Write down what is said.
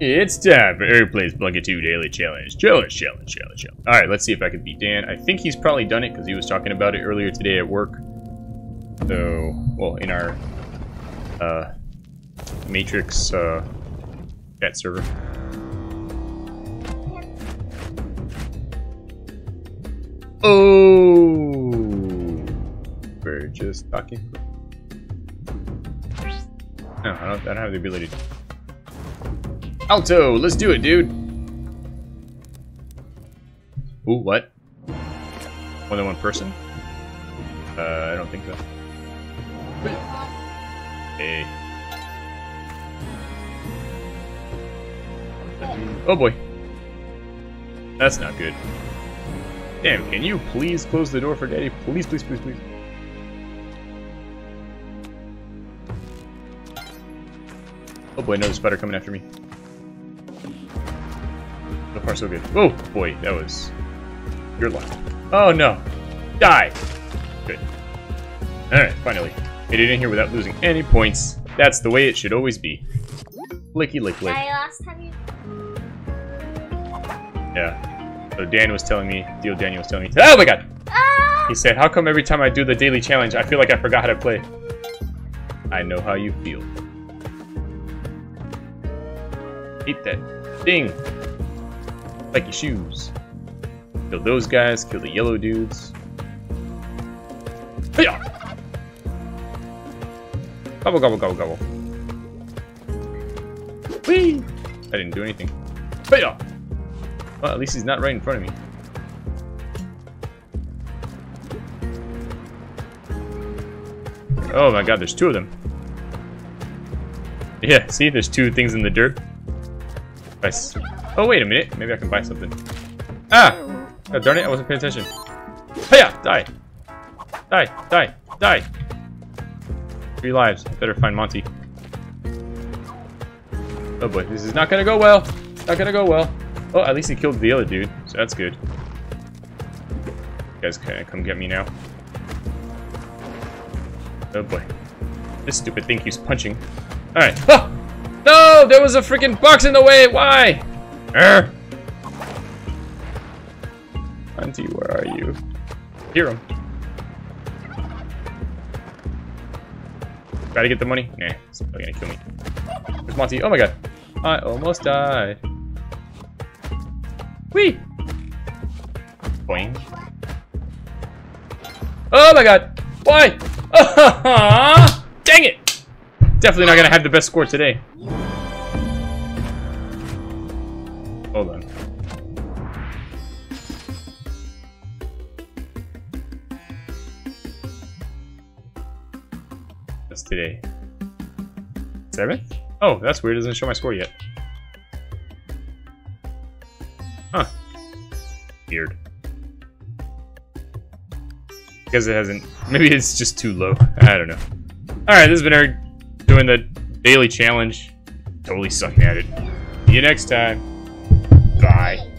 It's time for Eric Plays Spelunky 2 Daily Challenge. Challenge, challenge, challenge, challenge. Alright, let's see if I can beat Dan. I think he's probably done it because he was talking about it earlier today at work. So, well, in our uh, Matrix uh, chat server. Oh! We're just talking. No, I don't, I don't have the ability to. Alto, let's do it, dude. Ooh, what? More than one person? Uh, I don't think so. Hey. Oh boy. That's not good. Damn, can you please close the door for Daddy? Please, please, please, please. Oh boy, no spider coming after me. So far, so good. Oh boy, that was your luck. Oh no, die. Good. All right, finally made it in here without losing any points. That's the way it should always be. Licky lick lick. I last time you. Yeah. So Dan was telling me, Deal Daniel was telling me. Oh my god! Ah! He said, "How come every time I do the daily challenge, I feel like I forgot how to play?" I know how you feel. Eat that ding. Like your shoes. Kill those guys. Kill the yellow dudes. Hiya! Gobble gobble gobble gobble. Whee! I didn't do anything. Hiya! Well, at least he's not right in front of me. Oh my god, there's two of them. Yeah, see, there's two things in the dirt. Oh, wait a minute. Maybe I can buy something. Ah! God darn it, I wasn't paying attention. Hiya! Die! Die! Die! Die! Three lives. Better find Monty. Oh boy, this is not gonna go well. Not gonna go well. Oh, at least he killed the other dude, so that's good. You guys can come get me now. Oh boy. This stupid thing keeps punching. Alright. Oh! No! There was a freaking box in the way! Why? Urgh. Auntie, where are you? Hear him. Gotta get the money? Nah, he's probably gonna kill me. There's Monty? Oh my god. I almost died. Whee! Boing. Oh my god! Why? Uh-huh. Definitely not gonna have the best score today. Hold on. That's today. Seventh? Oh, that's weird. It doesn't show my score yet. Huh. Weird. Because it hasn't... Maybe it's just too low. I don't know. Alright, this has been Eric doing the daily challenge. Totally sucking at it. See you next time. Bye.